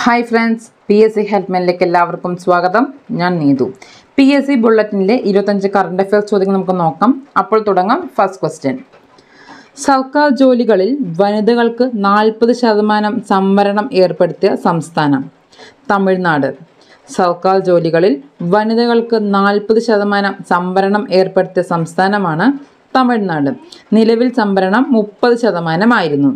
Hi friends P S C ഹെൽപ്മെന്റിലേക്ക് എല്ലാവർക്കും സ്വാഗതം. ഞാൻ നീതു. പി എസ് സി ബുള്ളറ്റിനിലെ ഇരുപത്തഞ്ച് കറണ്ട് അഫയേഴ്സ് ചോദ്യങ്ങൾ നമുക്ക് നോക്കാം. അപ്പോൾ തുടങ്ങാം. ഫസ്റ്റ് ക്വസ്റ്റ്യൻ സർക്കാർ ജോലികളിൽ വനിതകൾക്ക് നാൽപ്പത് ശതമാനം സംവരണം ഏർപ്പെടുത്തിയ സംസ്ഥാനം തമിഴ്നാട്. സർക്കാർ ജോലികളിൽ വനിതകൾക്ക് നാൽപ്പത് ശതമാനം സംവരണം ഏർപ്പെടുത്തിയ സംസ്ഥാനമാണ് തമിഴ്നാട്. നിലവിൽ സംവരണം മുപ്പത് ശതമാനമായിരുന്നു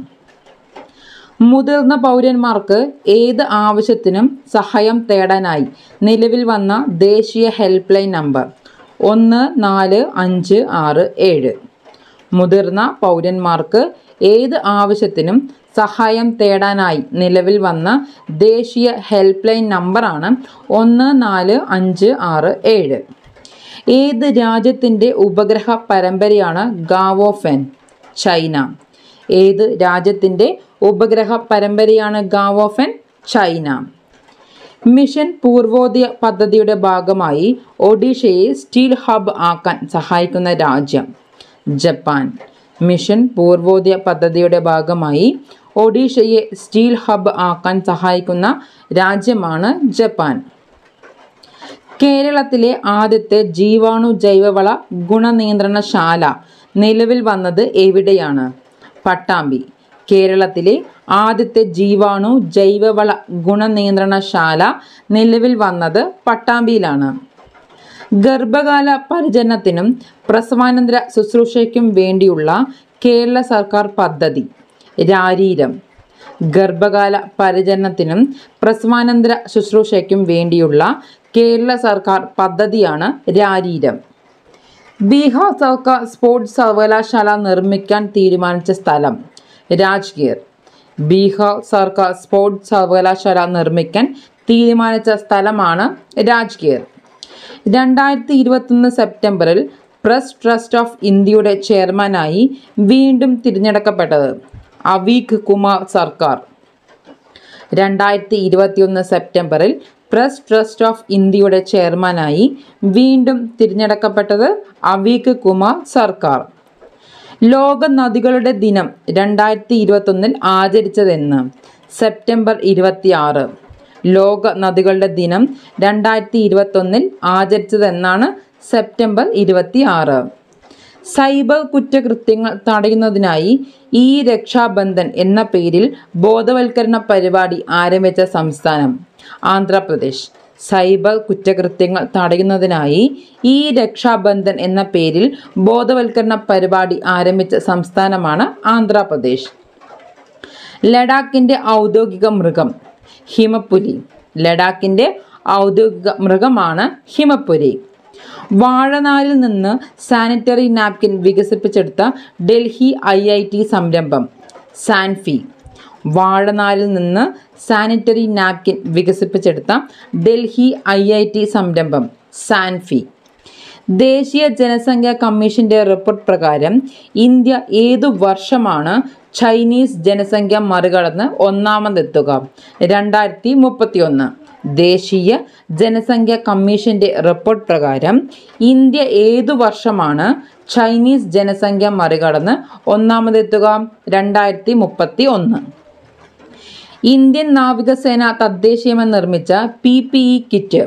മുതിർന്ന പൗരന്മാർക്ക് ഏത് ആവശ്യത്തിനും സഹായം തേടാനായി നിലവിൽ വന്ന ദേശീയ ഹെൽപ്പ് ലൈൻ നമ്പർ ഒന്ന് നാല് അഞ്ച് ആറ് ഏഴ്. മുതിർന്ന പൗരന്മാർക്ക് ഏത് ആവശ്യത്തിനും സഹായം തേടാനായി നിലവിൽ വന്ന ദേശീയ ഹെൽപ്പ് ലൈൻ നമ്പറാണ് ഒന്ന് നാല് അഞ്ച് ആറ് ഏഴ്. ഏത് രാജ്യത്തിന്റെ ഉപഗ്രഹ പരമ്പരയാണ് ഗാവോഫെൻ? ചൈന. ഏത് രാജ്യത്തിന്റെ ഉപഗ്രഹ പരമ്പരയാണ് ഗാവോഫൻ ചൈന? മിഷൻ പൂർവോദയ പദ്ധതിയുടെ ഭാഗമായി ഒഡീഷയെ സ്റ്റീൽ ഹബ് ആക്കാൻ സഹായിക്കുന്ന രാജ്യം ജപ്പാൻ. മിഷൻ പൂർവോദയ പദ്ധതിയുടെ ഭാഗമായി ഒഡീഷയെ സ്റ്റീൽ ഹബ് ആക്കാൻ സഹായിക്കുന്ന രാജ്യമാണ് ജപ്പാൻ. കേരളത്തിലെ ആദ്യത്തെ ജീവാണു ജൈവവള ഗുണനിയന്ത്രണശാല നിലവിൽ വന്നത് എവിടെയാണ്? പട്ടാമ്പി. കേരളത്തിലെ ആദ്യത്തെ ജീവാണു ജൈവവള ഗുണനിയന്ത്രണശാല നിലവിൽ വന്നത് പട്ടാമ്പിയിലാണ്. ഗർഭകാല പരിചരണത്തിനും പ്രസവാനന്തര ശുശ്രൂഷയ്ക്കും വേണ്ടിയുള്ള കേരള സർക്കാർ പദ്ധതി. രാരീരം. ഗർഭകാല പരിചരണത്തിനും പ്രസവാനന്തര ശുശ്രൂഷയ്ക്കും വേണ്ടിയുള്ള കേരള സർക്കാർ പദ്ധതിയാണ് രാരീരം. ബീഹാർ സർക്കാർ സ്പോർട്സ് സർവകലാശാല നിർമ്മിക്കാൻ തീരുമാനിച്ച സ്ഥലം രാജ്ഗീർ. ബീഹാർ സർക്കാർ സ്പോർട്സ് സർവകലാശാല നിർമ്മിക്കാൻ തീരുമാനിച്ച സ്ഥലമാണ് രാജ്ഗീർ. രണ്ടായിരത്തി ഇരുപത്തൊന്ന് സെപ്റ്റംബറിൽ പ്രസ് ട്രസ്റ്റ് ഓഫ് ഇന്ത്യയുടെ ചെയർമാനായി വീണ്ടും തിരഞ്ഞെടുക്കപ്പെട്ടത് അവീഖ് കുമാർ സർക്കാർ. രണ്ടായിരത്തി ഇരുപത്തിയൊന്ന് സെപ്റ്റംബറിൽ പ്രസ് ട്രസ്റ്റ് ഓഫ് ഇന്ത്യയുടെ ചെയർമാനായി വീണ്ടും തിരഞ്ഞെടുക്കപ്പെട്ടത് അവീക് കുമാർ സർക്കാർ. ലോക നദികളുടെ ദിനം രണ്ടായിരത്തി ഇരുപത്തൊന്നിൽ ആചരിച്ചതെന്ന് സെപ്റ്റംബർ ഇരുപത്തിയാറ്. ലോക നദികളുടെ ദിനം രണ്ടായിരത്തി ഇരുപത്തൊന്നിൽ ആചരിച്ചതെന്നാണ് സെപ്റ്റംബർ ഇരുപത്തിയാറ്. സൈബർ കുറ്റകൃത്യങ്ങൾ തടയുന്നതിനായി ഈ രക്ഷാബന്ധൻ എന്ന പേരിൽ ബോധവൽക്കരണ പരിപാടി ആരംഭിച്ച സംസ്ഥാനം. ആന്ധ്രാപ്രദേശ്. സൈബർ കുറ്റകൃത്യങ്ങൾ തടയുന്നതിനായി ഈ രക്ഷാബന്ധൻ എന്ന പേരിൽ ബോധവൽക്കരണ പരിപാടി ആരംഭിച്ച സംസ്ഥാനമാണ് ആന്ധ്രാപ്രദേശ്. ലഡാക്കിന്റെ ഔദ്യോഗിക മൃഗം ഹിമപ്പുലി ലഡാക്കിന്റെ ഔദ്യോഗിക മൃഗമാണ് ഹിമപ്പുലി വാഴനാരിൽ നിന്ന് സാനിറ്ററി നാപ്കിൻ വികസിപ്പിച്ചെടുത്ത ഡൽഹി ഐ ഐ ടി സംരംഭം സാൻഫി. വാഴനാരിൽ നിന്ന് സാനിറ്ററി നാപ്കിൻ വികസിപ്പിച്ചെടുത്ത ഡൽഹി ഐ ഐ ടി സംരംഭം സാൻഫി ദേശീയ ജനസംഖ്യാ കമ്മീഷന്റെ റിപ്പോർട്ട് പ്രകാരം ഇന്ത്യ ഏതു വർഷമാണ് ചൈനീസ് ജനസംഖ്യ മറികടന്ന് ഒന്നാമതെത്തുക? രണ്ടായിരത്തി മുപ്പത്തിയൊന്ന് ദേശീയ ജനസംഖ്യ കമ്മീഷന്റെ റിപ്പോർട്ട് പ്രകാരം ഇന്ത്യ ഏതു വർഷമാണ് ചൈനീസ് ജനസംഖ്യ മറികടന്ന് ഒന്നാമതെത്തുക? രണ്ടായിരത്തി മുപ്പത്തി ഒന്ന് ഇന്ത്യൻ നാവികസേന തദ്ദേശീയമായി നിർമ്മിച്ച P P E kit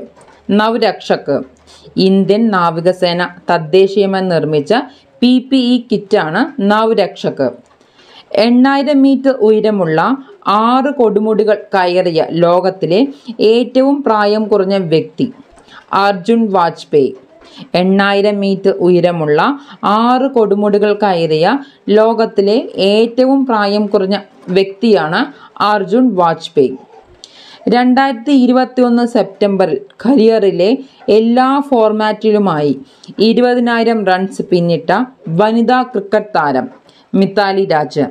Navrakshak Indian നാവികസേന തദ്ദേശീയമായി നിർമ്മിച്ച പി പി ഇ കിറ്റാണ് നവരക്ഷക് എണ്ണായിരം മീറ്റർ ഉയരമുള്ള ആറ് കൊടുമുടികൾ കയറിയ ലോകത്തിലെ ഏറ്റവും പ്രായം കുറഞ്ഞ വ്യക്തി അർജുൻ വാജ്പേയി. എണ്ണായിരം മീറ്റർ ഉയരമുള്ള ആറ് കൊടുമുടികൾ കയറിയ ലോകത്തിലെ ഏറ്റവും പ്രായം കുറഞ്ഞ വ്യക്തിയാണ് അർജുൻ വാജ്പേയി. രണ്ടായിരത്തി ഇരുപത്തി ഒന്ന് സെപ്റ്റംബറിൽ കരിയറിലെ എല്ലാ ഫോർമാറ്റിലുമായി ഇരുപതിനായിരം റൺസ് പിന്നിട്ട വനിതാ ക്രിക്കറ്റ് താരം മിത്താലി രാജ്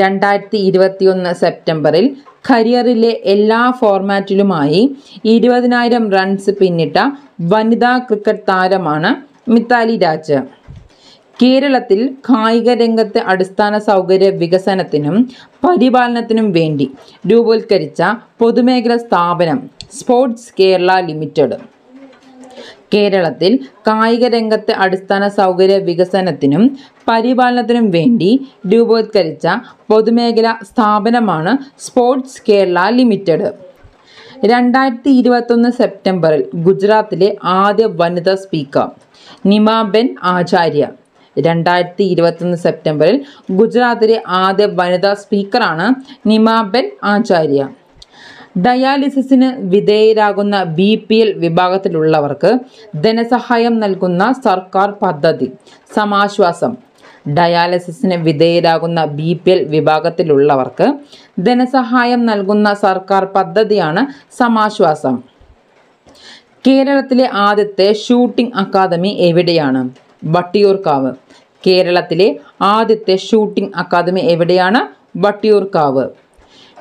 രണ്ടായിരത്തി ഇരുപത്തിയൊന്ന് സെപ്റ്റംബറിൽ കരിയറിലെ എല്ലാ ഫോർമാറ്റിലുമായി ഇരുപതിനായിരം റൺസ് പിന്നിട്ട വനിതാ ക്രിക്കറ്റ് താരമാണ് മിത്താലി രാജ്. കേരളത്തിൽ കായിക രംഗത്തെ അടിസ്ഥാന സൗകര്യ വികസനത്തിനും പരിപാലനത്തിനും വേണ്ടി രൂപവത്കരിച്ച പൊതുമേഖലാ സ്ഥാപനം സ്പോർട്സ് കേരള ലിമിറ്റഡ്. കേരളത്തിൽ കായിക രംഗത്തെ അടിസ്ഥാന സൗകര്യ വികസനത്തിനും പരിപാലനത്തിനും വേണ്ടി രൂപവത്കരിച്ച പൊതുമേഖലാ സ്ഥാപനമാണ് സ്പോർട്സ് കേരള ലിമിറ്റഡ്. രണ്ടായിരത്തി ഇരുപത്തൊന്ന് സെപ്റ്റംബറിൽ ഗുജറാത്തിലെ ആദ്യ വനിതാ സ്പീക്കർ നിമാബെൻ ആചാര്യ. രണ്ടായിരത്തി ഇരുപത്തൊന്ന് സെപ്റ്റംബറിൽ ഗുജറാത്തിലെ ആദ്യ വനിതാ സ്പീക്കറാണ് നിമാബെൻ ആചാര്യ. ഡയാലിസിസിന് വിധേയരാകുന്ന ബി പി എൽ വിഭാഗത്തിലുള്ളവർക്ക് ധനസഹായം നൽകുന്ന സർക്കാർ പദ്ധതി. സമാശ്വാസം. ഡയാലിസിസിന് വിധേയരാകുന്ന ബി പി എൽ വിഭാഗത്തിലുള്ളവർക്ക് ധനസഹായം നൽകുന്ന സർക്കാർ പദ്ധതിയാണ് സമാശ്വാസം. കേരളത്തിലെ ആദ്യത്തെ ഷൂട്ടിംഗ് അക്കാദമി എവിടെയാണ്? വട്ടിയൂർക്കാവ്. കേരളത്തിലെ ആദ്യത്തെ ഷൂട്ടിംഗ് അക്കാദമി എവിടെയാണ്? വട്ടിയൂർക്കാവ്.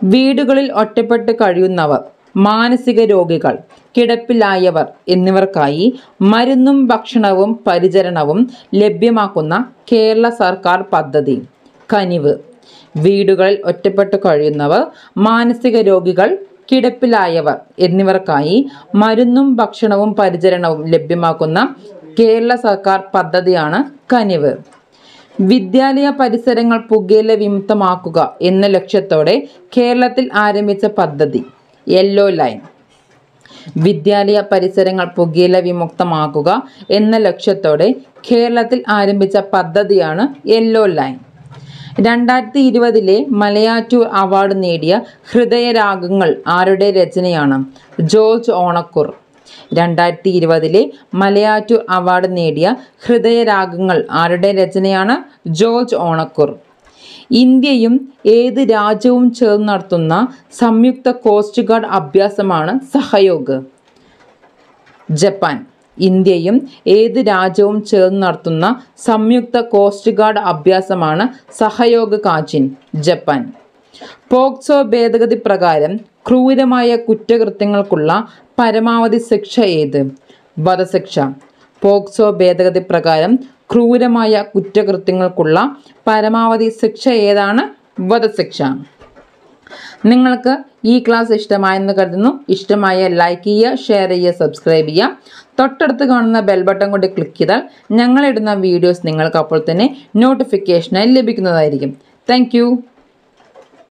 വീടുകളിൽ ഒറ്റപ്പെട്ട് കഴിയുന്നവർ മാനസിക രോഗികൾ കിടപ്പിലായവർ എന്നിവർക്കായി മരുന്നും ഭക്ഷണവും പരിചരണവും ലഭ്യമാക്കുന്ന കേരള സർക്കാർ പദ്ധതി. കനിവ്. വീടുകളിൽ ഒറ്റപ്പെട്ട് കഴിയുന്നവർ മാനസിക രോഗികൾ കിടപ്പിലായവർ എന്നിവർക്കായി മരുന്നും ഭക്ഷണവും പരിചരണവും ലഭ്യമാക്കുന്ന കേരള സർക്കാർ പദ്ധതിയാണ് കനിവ്. വിദ്യാലയ പരിസരങ്ങൾ പുകയില വിമുക്തമാക്കുക എന്ന ലക്ഷ്യത്തോടെ കേരളത്തിൽ ആരംഭിച്ച പദ്ധതി യെല്ലോ ലൈൻ വിദ്യാലയ പരിസരങ്ങൾ പുകയില വിമുക്തമാക്കുക എന്ന ലക്ഷ്യത്തോടെ കേരളത്തിൽ ആരംഭിച്ച പദ്ധതിയാണ് യെല്ലോ ലൈൻ രണ്ടായിരത്തി ഇരുപതിലെ മലയാറ്റൂർ അവാർഡ് നേടിയ ഹൃദയരാഗങ്ങൾ ആരുടെ രചനയാണ്? ജോർജ് ഓണക്കൂർ. രണ്ടായിരത്തി ഇരുപതിലെ മലയാറ്റൂർ അവാർഡ് നേടിയ ഹൃദയരാഗങ്ങൾ ആരുടെ രചനയാണ്? ജോർജ് ഓണക്കൂർ. ഇന്ത്യയും ഏത് രാജ്യവും ചേർന്ന് നടത്തുന്ന സംയുക്ത കോസ്റ്റ് ഗാർഡ് അഭ്യാസമാണ് സഹയോഗ്. ജപ്പാൻ. ഇന്ത്യയും ഏത് രാജ്യവും ചേർന്ന് നടത്തുന്ന സംയുക്ത കോസ്റ്റ് ഗാർഡ് അഭ്യാസമാണ് സഹയോഗ് കാച്ചിൻ ജപ്പാൻ. പോക്സോ ഭേദഗതി പ്രകാരം ക്രൂരമായ കുറ്റകൃത്യങ്ങൾക്കുള്ള പരമാവധി ശിക്ഷ ഏത്? വധശിക്ഷ. പോക്സോ ഭേദഗതി പ്രകാരം ക്രൂരമായ കുറ്റകൃത്യങ്ങൾക്കുള്ള പരമാവധി ശിക്ഷ ഏതാണ്? വധശിക്ഷ. നിങ്ങൾക്ക് ഈ ക്ലാസ് ഇഷ്ടമായെന്ന് കരുതുന്നു. ഇഷ്ടമായ ലൈക്ക് ചെയ്യുക ഷെയർ ചെയ്യുക സബ്സ്ക്രൈബ് ചെയ്യുക. തൊട്ടടുത്ത് കാണുന്ന ബെൽ ബട്ടൺ കൊണ്ട് ക്ലിക്ക് ചെയ്താൽ ഞങ്ങളിടുന്ന വീഡിയോസ് നിങ്ങൾക്ക് അപ്പോൾ തന്നെ നോട്ടിഫിക്കേഷനായി ലഭിക്കുന്നതായിരിക്കും. താങ്ക്